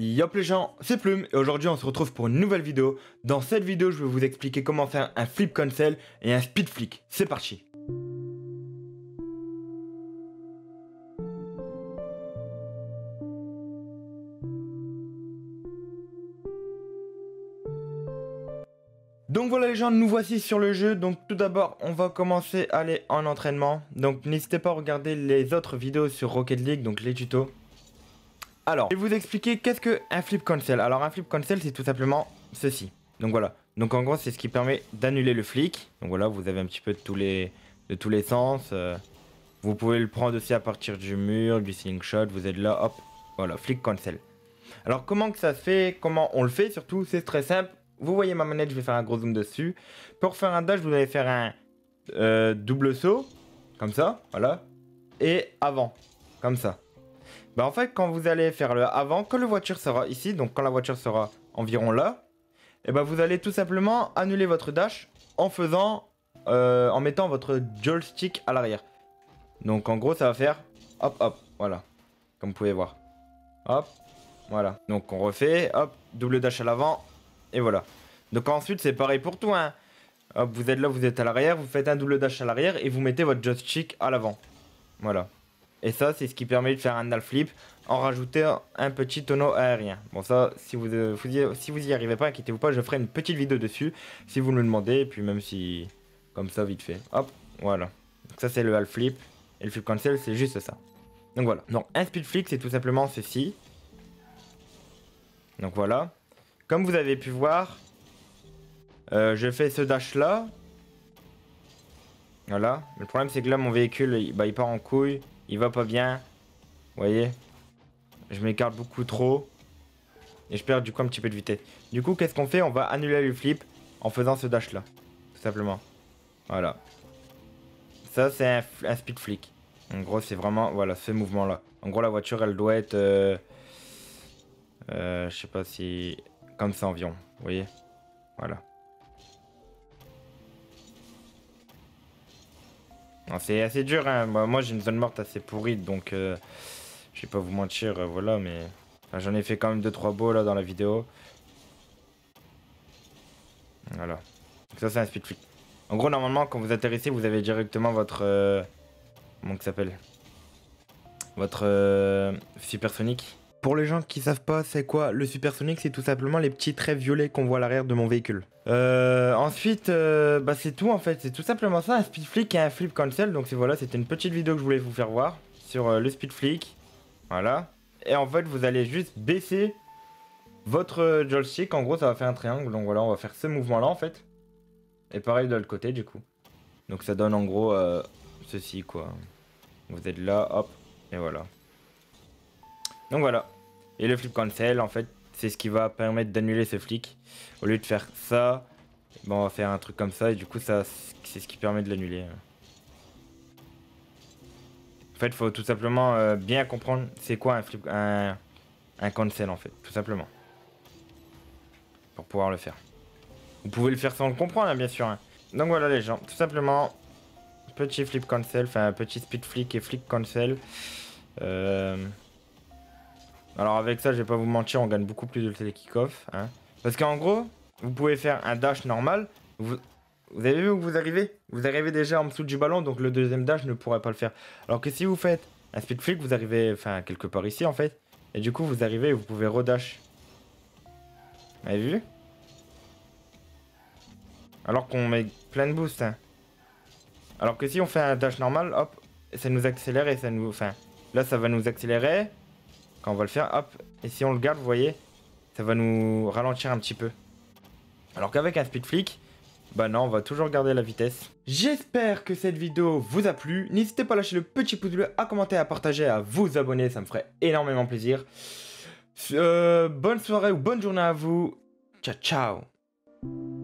Yop les gens, c'est Plume et aujourd'hui on se retrouve pour une nouvelle vidéo. Dans cette vidéo je vais vous expliquer comment faire un flip cancel et un speed flick. C'est parti Donc voilà les gens, nous voici sur le jeu. Donc tout d'abord, on va commencer à aller en entraînement. Donc n'hésitez pas à regarder les autres vidéos sur Rocket League, donc les tutos. Alors, je vais vous expliquer qu'est-ce qu'un flip cancel. Alors un flip cancel, c'est tout simplement ceci. Donc voilà. Donc en gros, c'est ce qui permet d'annuler le flic. Donc voilà, vous avez un petit peu de tous les, de tous les sens. Euh. vous pouvez le prendre aussi à partir du mur, du slingshot. Vous êtes là, hop, voilà, flick cancel. Alors comment que ça se fait? Comment on le fait Surtout, c'est très simple. Vous voyez ma manette, je vais faire un gros zoom dessus. Pour faire un dash, vous allez faire un euh, double saut, comme ça, voilà. Et avant, comme ça. Bah en fait, quand vous allez faire le avant, quand la voiture sera ici, donc quand la voiture sera environ là, et eh ben vous allez tout simplement annuler votre dash en faisant, euh, en mettant votre joystick à l'arrière. Donc en gros, ça va faire hop hop, voilà, comme vous pouvez voir. Hop, voilà. Donc on refait, hop, double dash à l'avant, et voilà. Donc ensuite, c'est pareil pour tout. Hein. Hop, vous êtes là, vous êtes à l'arrière, vous faites un double dash à l'arrière et vous mettez votre joystick à l'avant. Voilà. Et ça, c'est ce qui permet de faire un half flip en rajoutant un petit tonneau aérien. Bon, ça, si vous, euh, y, si vous y arrivez pas, inquiétez-vous pas, je ferai une petite vidéo dessus si vous me le demandez. Et puis même si, comme ça, vite fait. Hop, voilà. Donc ça, c'est le half flip. Et le flip cancel, c'est juste ça. Donc voilà. Donc un speed flip, c'est tout simplement ceci. Donc voilà. Comme vous avez pu voir, euh, je fais ce dash là. Voilà. Le problème c'est que là mon véhicule bah, il part en couille. Il va pas bien. Vous voyez? Je m'écarte beaucoup trop. Et je perds du coup un petit peu de vitesse. Du coup qu'est-ce qu'on fait? On va annuler le flip en faisant ce dash là. Tout simplement. Voilà. Ça c'est un, speed flick. En gros c'est vraiment voilà ce mouvement là. En gros la voiture elle doit être... Euh, euh, je sais pas si... Comme ça environ, vous voyez? Voilà. C'est assez dur, hein. moi j'ai une zone morte assez pourrie, donc euh, je vais pas vous mentir, euh, voilà, mais j'en ai fait quand même 2-3 beaux là dans la vidéo. Voilà. Donc ça c'est un speed flip. En gros, normalement, quand vous atterrissez, vous avez directement votre... Euh, comment ça s'appelle? Votre supersonique pour les gens qui savent pas c'est quoi le supersonique, c'est tout simplement les petits traits violets qu'on voit à l'arrière de mon véhicule. Euh, ensuite, euh, bah c'est tout en fait, c'est tout simplement ça, un speed flick et un flip cancel. Donc voilà, c'était une petite vidéo que je voulais vous faire voir sur euh, le speed flick. Voilà. Et en fait, vous allez juste baisser votre joystick. En gros, ça va faire un triangle. Donc voilà, on va faire ce mouvement là en fait. Et pareil de l'autre côté du coup. Donc ça donne en gros ceci quoi. Vous êtes là, hop, et voilà. Donc voilà. Et le flip cancel, en fait, c'est ce qui va permettre d'annuler ce flic. Au lieu de faire ça, bon, on va faire un truc comme ça et du coup, ça, c'est ce qui permet de l'annuler. En fait, faut tout simplement euh, bien comprendre c'est quoi un flip, un, un cancel en fait, tout simplement. Pour pouvoir le faire. Vous pouvez le faire sans le comprendre, hein, bien sûr. Hein. Donc voilà les gens, tout simplement, petit flip cancel, enfin petit speed flick et flick cancel. Euh, alors avec ça, je vais pas vous mentir, on gagne beaucoup plus de télé kick-off. Hein. Parce qu'en gros, vous pouvez faire un dash normal. Vous, avez vu où vous arrivez? Vous arrivez déjà en dessous du ballon, donc le deuxième dash ne pourrait pas le faire. Alors que si vous faites un speed flick, vous arrivez enfin quelque part ici en fait. Et du coup, vous arrivez et vous pouvez redash. Vous avez vu? Alors qu'on met plein de boost. Hein. Alors que si on fait un dash normal, hop, ça nous accélère et ça nous... Enfin, là, ça va nous accélérer on va le faire, hop, et si on le garde, vous voyez, ça va nous ralentir un petit peu. Alors qu'avec un speed flick, bah non, on va toujours garder la vitesse. J'espère que cette vidéo vous a plu. N'hésitez pas à lâcher le petit pouce bleu, à commenter, à partager, à vous abonner, ça me ferait énormément plaisir. Euh, bonne soirée ou bonne journée à vous. Ciao, ciao